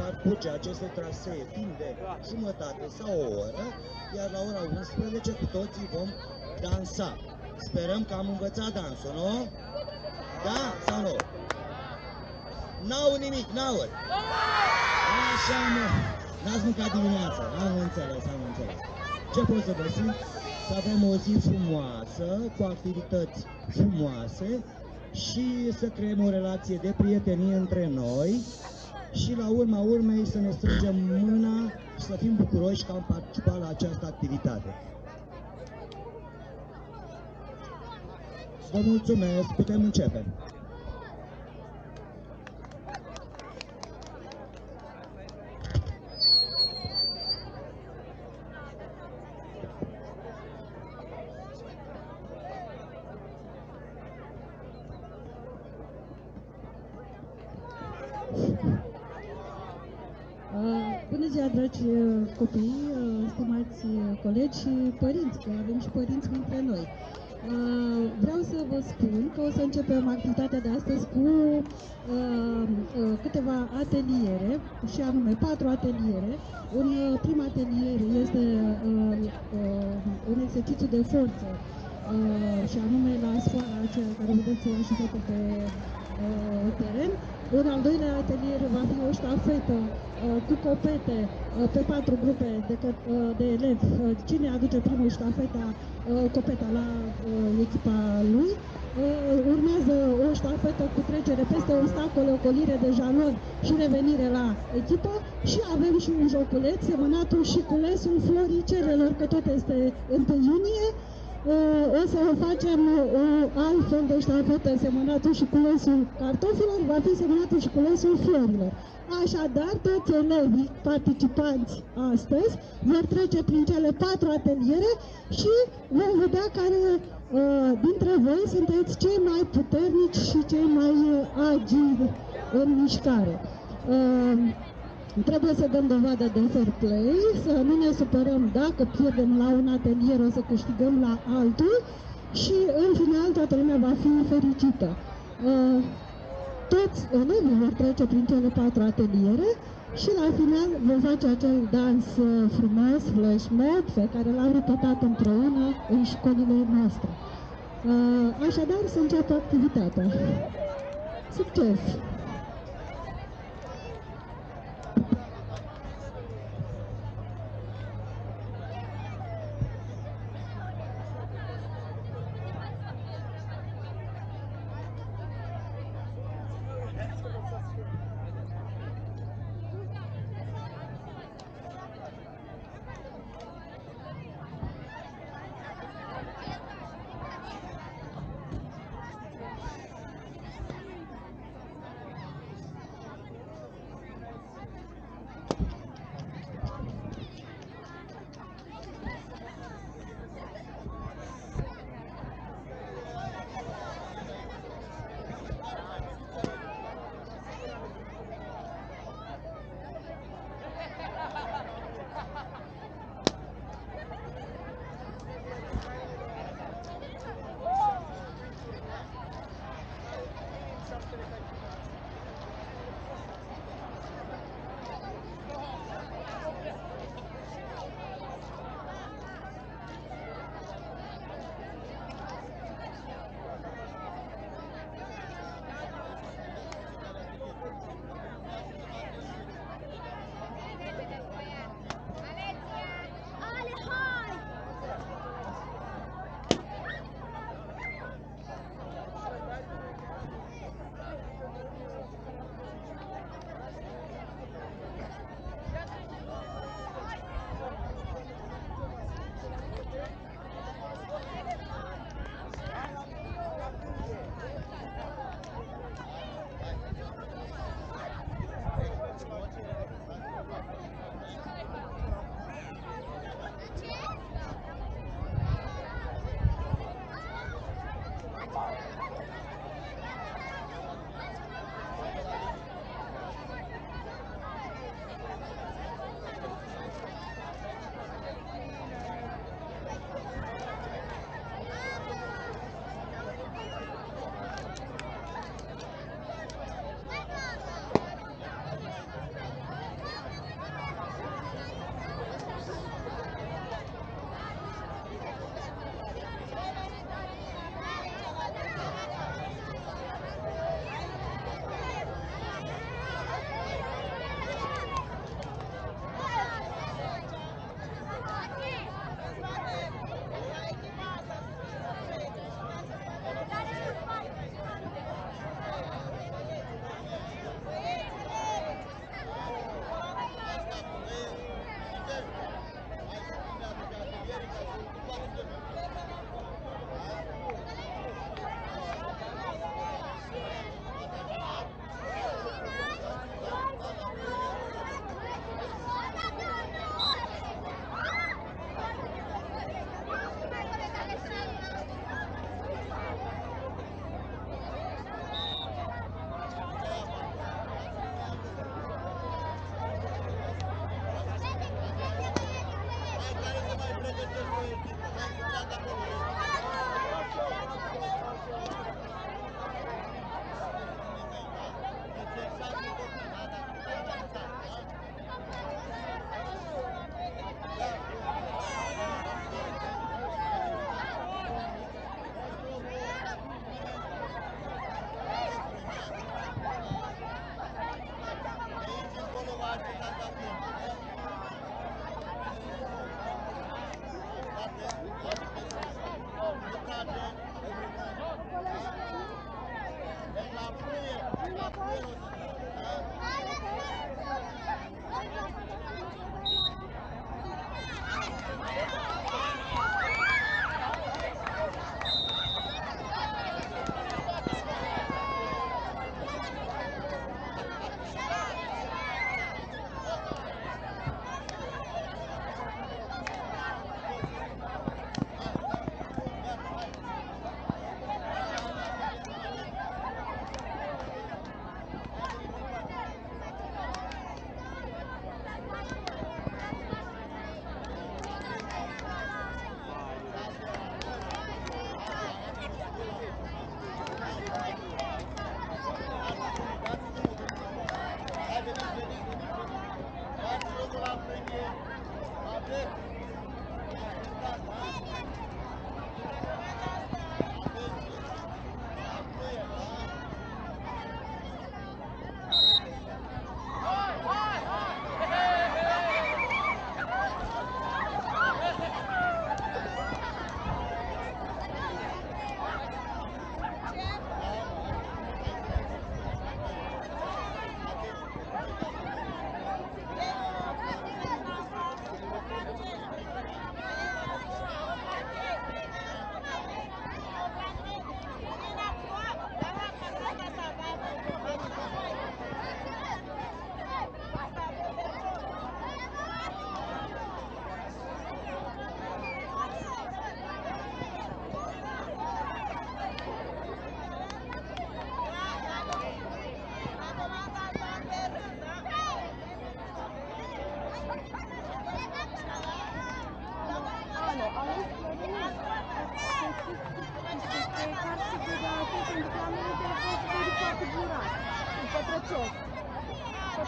parcurge aceste trasee timp de jumătate sau o oră, iar la ora 11 cu toții vom dansa. Sperăm că am învățat dansul, nu? Da sau nu? N-au nimic, n-au. Așa, mă. N-ați mâncat dimineața. Am înțeles, am înțeles. Ce pot să vă zic? Să avem o zi frumoasă, cu activități frumoase și să creăm o relație de prietenie între noi și la urma urmei să ne strângem mâna și să fim bucuroși că am participat la această activitate. Vă mulțumesc, putem începe. Uh, Bună ziua, dragi uh, copii, uh, stimați uh, colegi și părinți, că avem și părinți printre noi. Uh, Vreau să vă spun că o să începem activitatea de astăzi cu uh, uh, câteva ateliere, și anume patru ateliere. Un uh, prim atelier este uh, uh, un exercițiu de forță, uh, și anume la sfoara aceea care vedeți așezată pe uh, teren. Un al doilea atelier va fi o ștafetă uh, cu copete uh, pe patru grupe de, că- uh, de elevi. Uh, Cine aduce primul ștafeta, uh, copeta la uh, echipa lui. Uh, Urmează o ștafetă cu trecere peste obstacole, ocolire de jalon și revenire la echipă și avem și un joculeț, semănatul și culesul floricelelor, că tot este 1 iunie. Uh, o să facem o altfel de ștafetă semănatul și culesul cartofilor, va fi semănatul și culesul florilor. Așadar, toți elevii participanți astăzi vor trece prin cele patru ateliere și vom vedea care uh, dintre voi sunteți cei mai puternici și cei mai uh, agili în mișcare. Uh, Trebuie să dăm dovadă de fair play, să nu ne supărăm dacă pierdem la un atelier, o să câștigăm la altul și în final toată lumea va fi fericită. Uh, Toți elevii vor trece prin cele patru ateliere și la final vom face acel dans uh, frumos, flash mob, pe care l-am repetat împreună în școlile noastre. Uh, Așadar, să înceapă activitatea. Succes!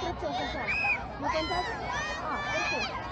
再坐坐坐，我跟他啊，不是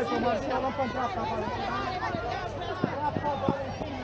O Marcelo, vamos comprar para Valentina. Para Valentina.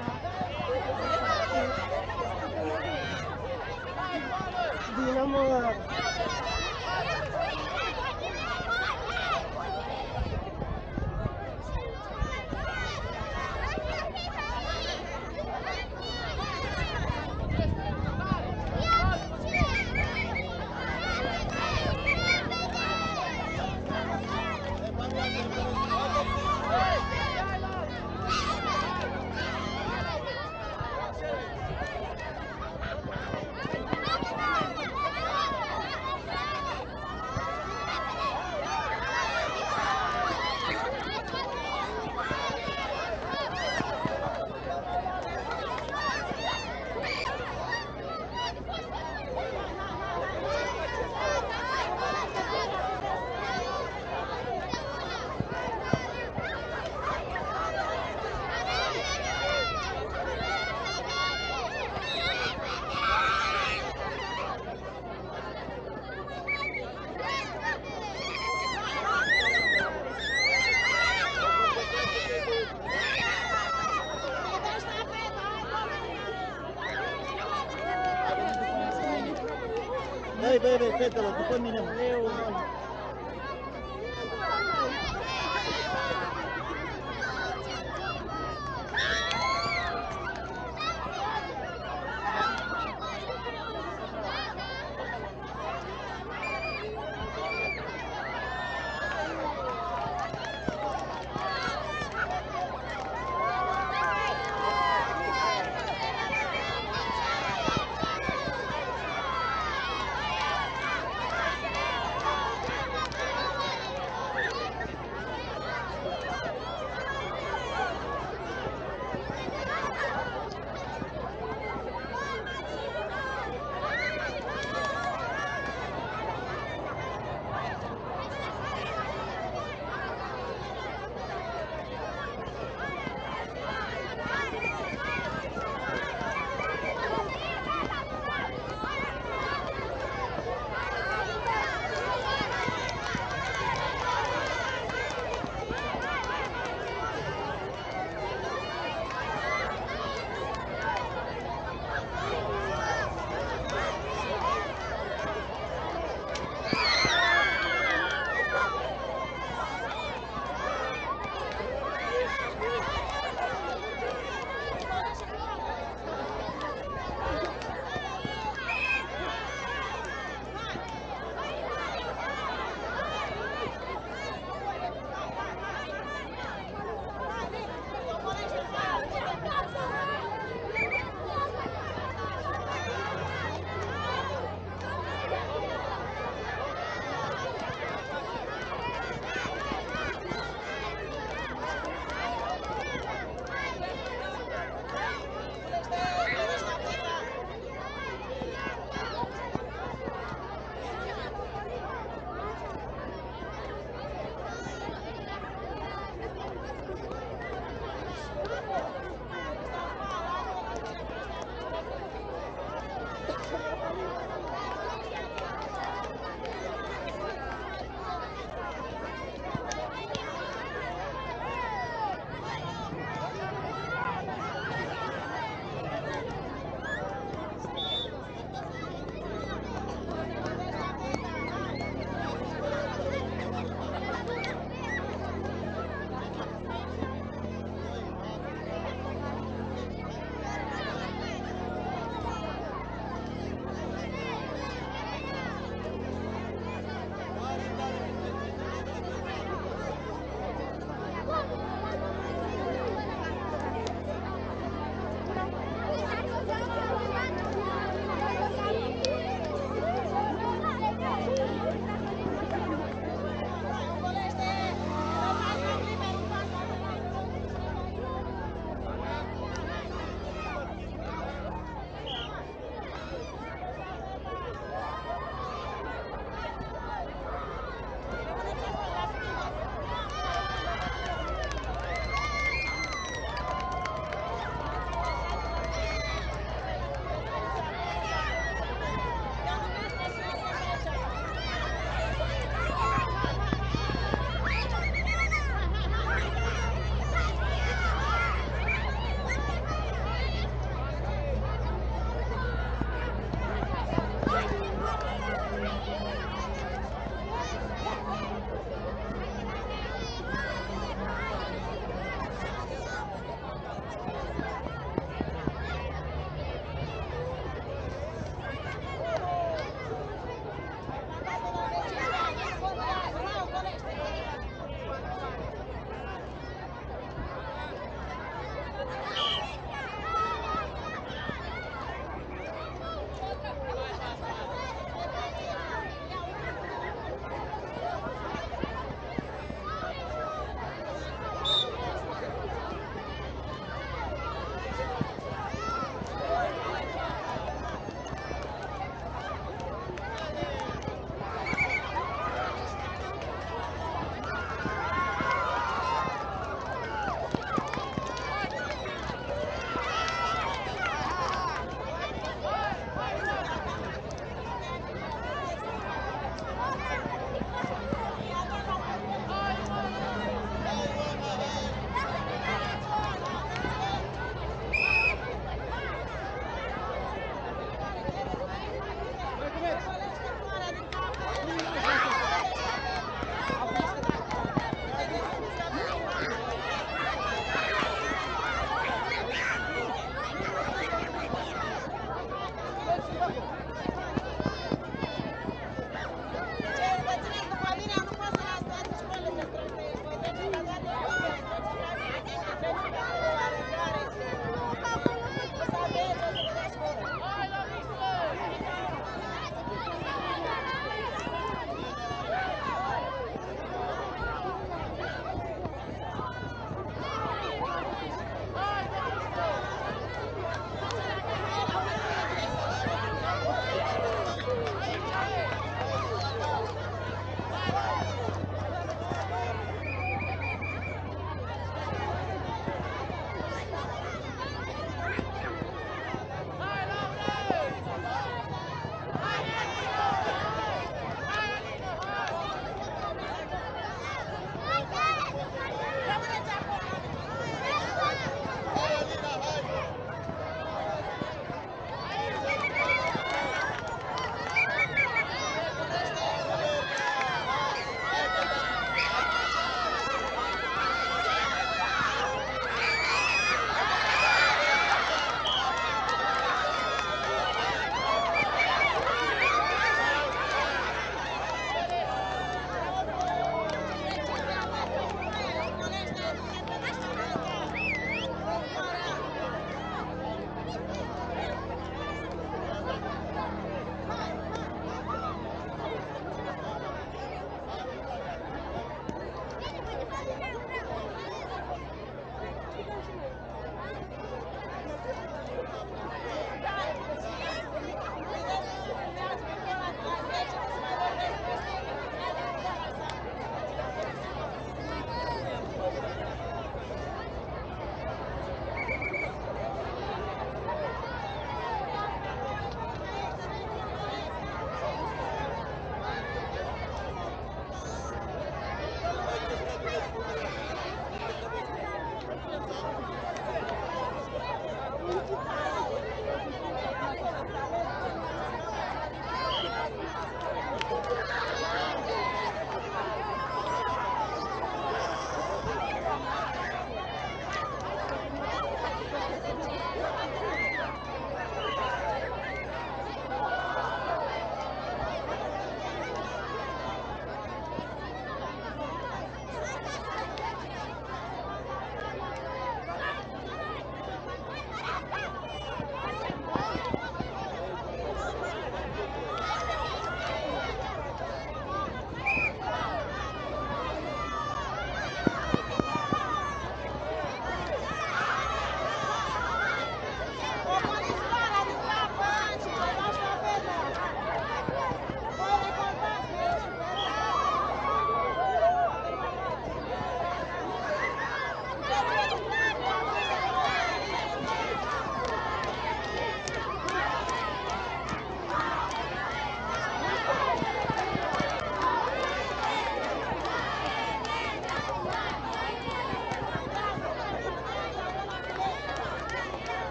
Fetele, după me Leu.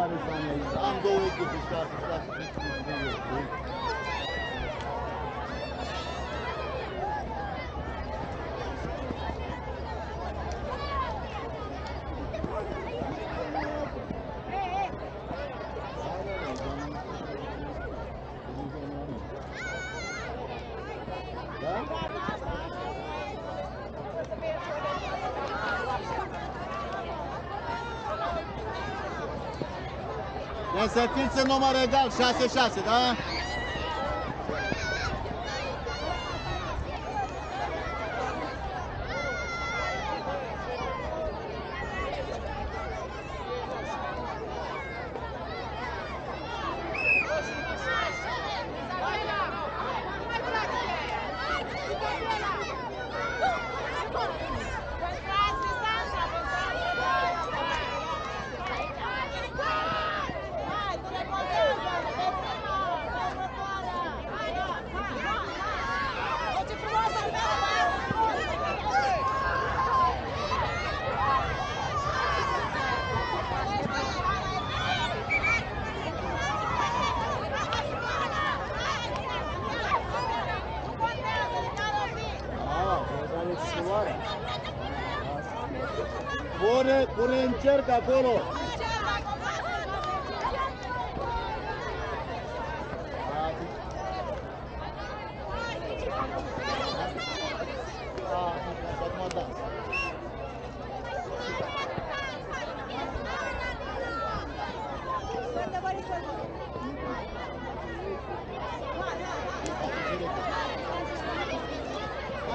I'm going to get this guy to stop. Să fiți în număr egal, 6-6, da? încearcă acolo.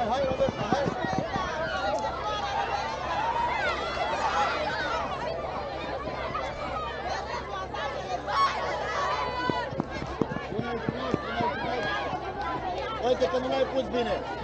Hai, Robert, hai! Că